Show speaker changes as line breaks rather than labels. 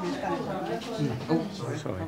Oh, sorry.
Sorry.